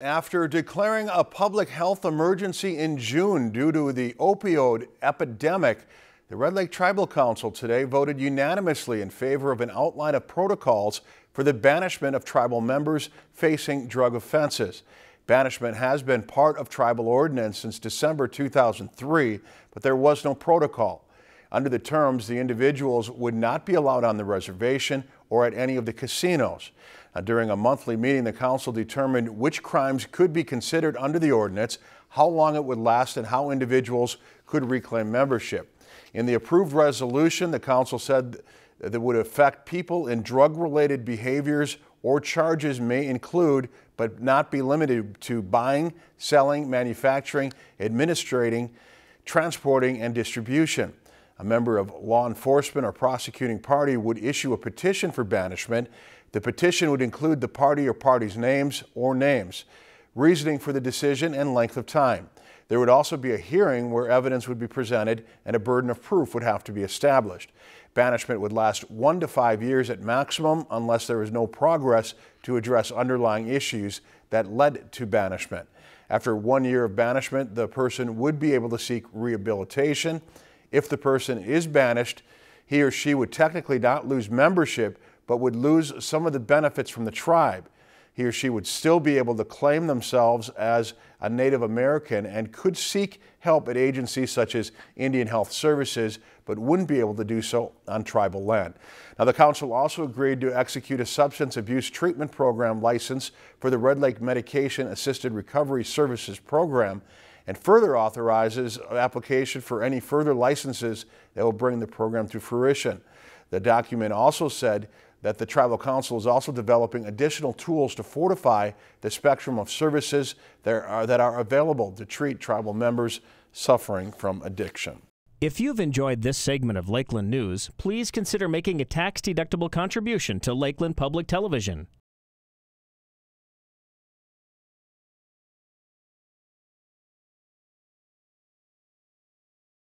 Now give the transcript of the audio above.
After declaring a public health emergency in June due to the opioid epidemic, the Red Lake Tribal Council today voted unanimously in favor of an outline of protocols for the banishment of tribal members facing drug offenses. Banishment has been part of tribal ordinance since December 2003, but there was no protocol. Under the terms, the individuals would not be allowed on the reservation or at any of the casinos. Now, during a monthly meeting, the council determined which crimes could be considered under the ordinance, how long it would last, and how individuals could reclaim membership. In the approved resolution, the council said that would affect people in drug-related behaviors or charges may include, but not be limited to buying, selling, manufacturing, administrating, transporting, and distribution. A member of law enforcement or prosecuting party would issue a petition for banishment. The petition would include the party or party's names or names, reasoning for the decision, and length of time. There would also be a hearing where evidence would be presented and a burden of proof would have to be established. Banishment would last one to five years at maximum unless there is no progress to address underlying issues that led to banishment. After one year of banishment, the person would be able to seek rehabilitation. If the person is banished, he or she would technically not lose membership, but would lose some of the benefits from the tribe. He or she would still be able to claim themselves as a Native American and could seek help at agencies such as Indian Health Services, but wouldn't be able to do so on tribal land. Now, the council also agreed to execute a substance abuse treatment program license for the Red Lake Medication Assisted Recovery Services program and further authorizes application for any further licenses that will bring the program to fruition. The document also said that the Tribal Council is also developing additional tools to fortify the spectrum of services that are, that are available to treat tribal members suffering from addiction. If you've enjoyed this segment of Lakeland News, please consider making a tax-deductible contribution to Lakeland Public Television.